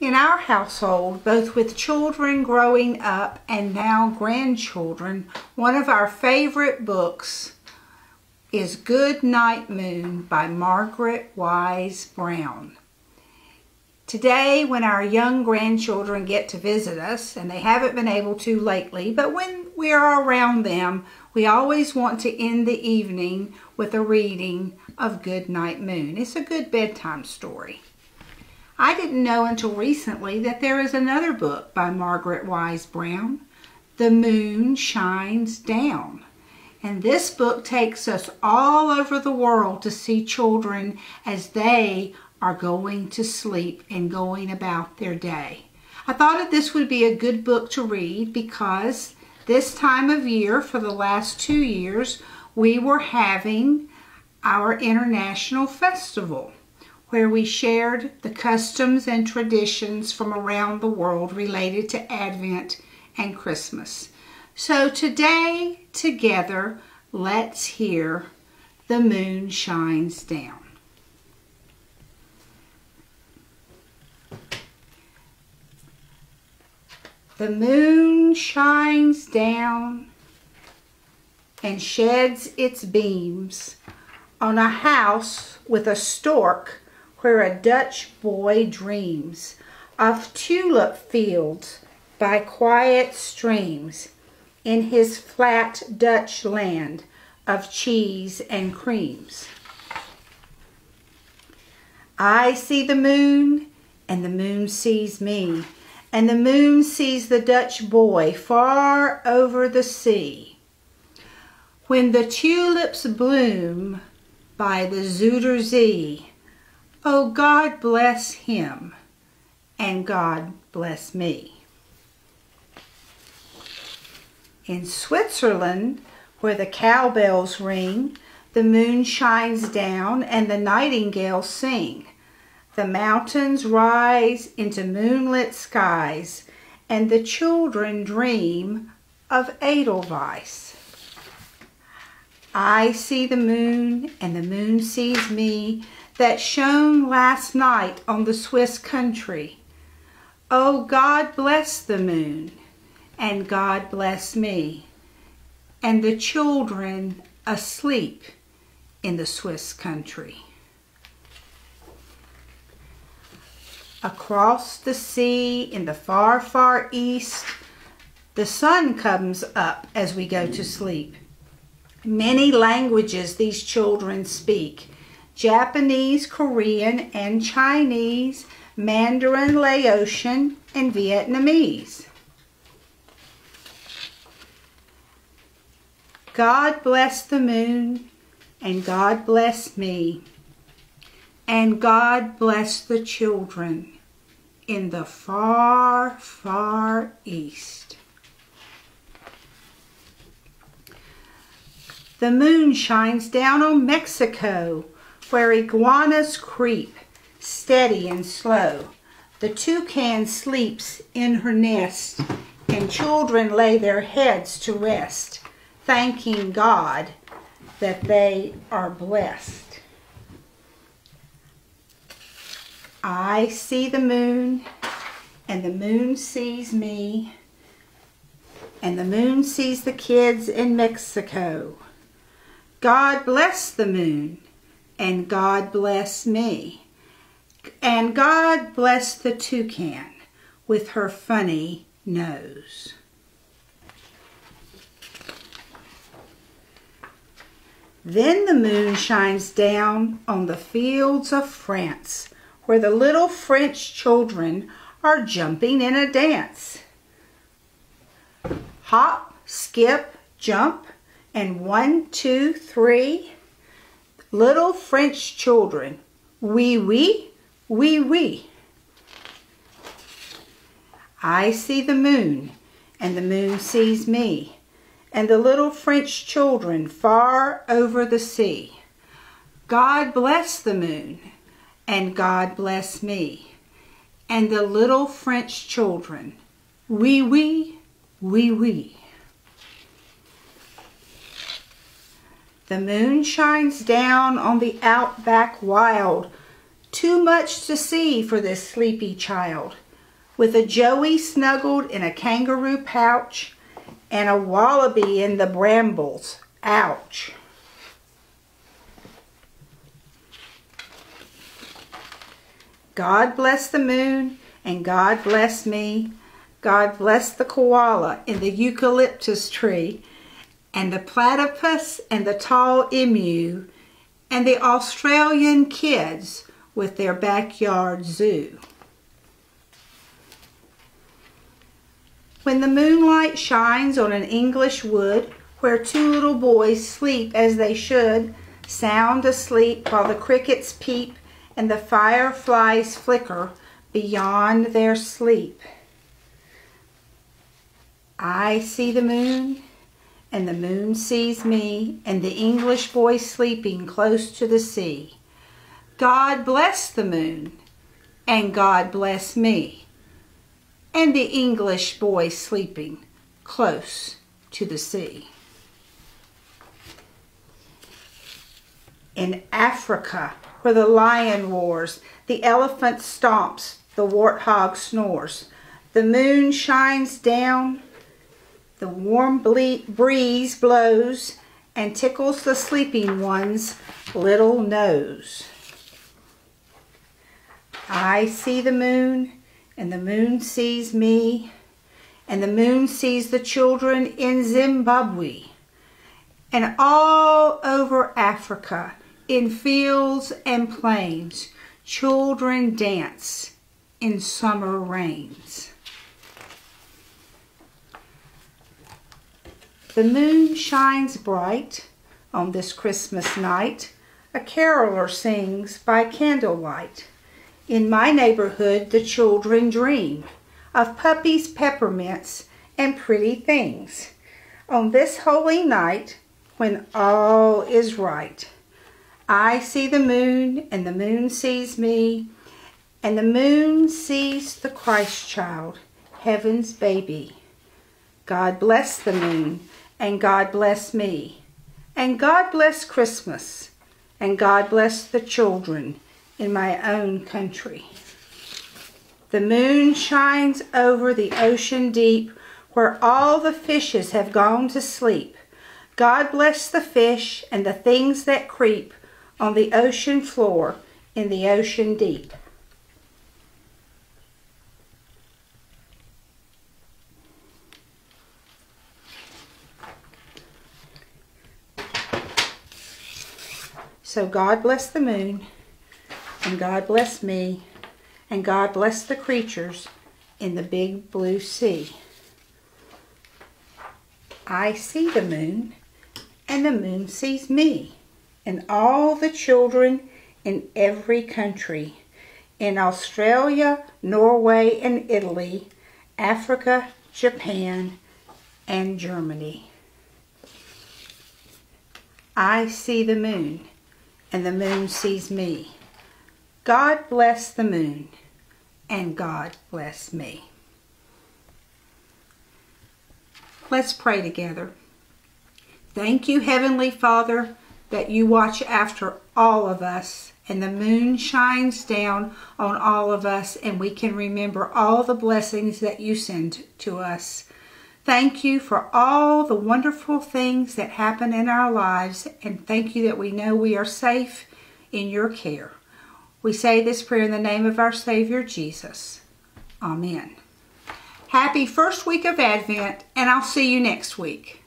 In our household, both with children growing up and now grandchildren, one of our favorite books is Good Night Moon by Margaret Wise Brown. Today, when our young grandchildren get to visit us, and they haven't been able to lately, but when we are around them, we always want to end the evening with a reading of Good Night Moon. It's a good bedtime story. I didn't know until recently that there is another book by Margaret Wise Brown, The Moon Shines Down. And this book takes us all over the world to see children as they are going to sleep and going about their day. I thought that this would be a good book to read because this time of year, for the last two years, we were having our International Festival where we shared the customs and traditions from around the world related to Advent and Christmas. So today, together, let's hear The Moon Shines Down. The moon shines down and sheds its beams on a house with a stork where a Dutch boy dreams of tulip fields by quiet streams in his flat Dutch land of cheese and creams. I see the moon, and the moon sees me, and the moon sees the Dutch boy far over the sea. When the tulips bloom by the Zuiderzee, Oh, God bless him and God bless me. In Switzerland, where the cowbells ring, the moon shines down and the nightingales sing. The mountains rise into moonlit skies and the children dream of Edelweiss. I see the moon and the moon sees me that shone last night on the Swiss country. Oh, God bless the moon, and God bless me, and the children asleep in the Swiss country. Across the sea in the far, far east, the sun comes up as we go to sleep. Many languages these children speak, Japanese, Korean, and Chinese, Mandarin, Laotian, and Vietnamese. God bless the moon, and God bless me, and God bless the children in the far, far east. The moon shines down on Mexico where iguanas creep, steady and slow. The toucan sleeps in her nest, and children lay their heads to rest, thanking God that they are blessed. I see the moon, and the moon sees me, and the moon sees the kids in Mexico. God bless the moon and God bless me. And God bless the toucan with her funny nose. Then the moon shines down on the fields of France, where the little French children are jumping in a dance. Hop, skip, jump, and one, two, three. Little French children, oui, oui, oui, oui. I see the moon, and the moon sees me, and the little French children far over the sea. God bless the moon, and God bless me, and the little French children, oui, oui, oui, oui. The moon shines down on the outback wild, too much to see for this sleepy child. with a joey snuggled in a kangaroo pouch and a wallaby in the brambles. Ouch. God bless the moon and God bless me. God bless the koala in the eucalyptus tree and the platypus and the tall emu and the Australian kids with their backyard zoo. When the moonlight shines on an English wood where two little boys sleep as they should, sound asleep while the crickets peep and the fireflies flicker beyond their sleep. I see the moon, and the moon sees me, and the English boy sleeping close to the sea. God bless the moon, and God bless me, and the English boy sleeping close to the sea. In Africa, where the lion roars, the elephant stomps, the warthog snores, the moon shines down, the warm breeze blows and tickles the sleeping one's little nose. I see the moon, and the moon sees me, and the moon sees the children in Zimbabwe, and all over Africa, in fields and plains, children dance in summer rains. The moon shines bright on this Christmas night. A caroler sings by candlelight. In my neighborhood the children dream of puppies, peppermints, and pretty things. On this holy night, when all is right, I see the moon, and the moon sees me, and the moon sees the Christ child, heaven's baby. God bless the moon and God bless me. And God bless Christmas. And God bless the children in my own country. The moon shines over the ocean deep where all the fishes have gone to sleep. God bless the fish and the things that creep on the ocean floor in the ocean deep. So God bless the moon, and God bless me, and God bless the creatures in the big blue sea. I see the moon, and the moon sees me, and all the children in every country, in Australia, Norway, and Italy, Africa, Japan, and Germany. I see the moon and the moon sees me. God bless the moon, and God bless me. Let's pray together. Thank you, Heavenly Father, that you watch after all of us, and the moon shines down on all of us, and we can remember all the blessings that you send to us. Thank you for all the wonderful things that happen in our lives, and thank you that we know we are safe in your care. We say this prayer in the name of our Savior, Jesus. Amen. Happy first week of Advent, and I'll see you next week.